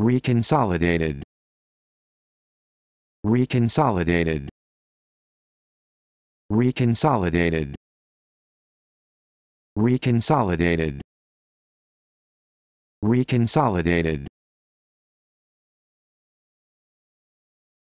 reconsolidated. Reconsolidated. Reconsolidated. Reconsolidated. Reconsolidated.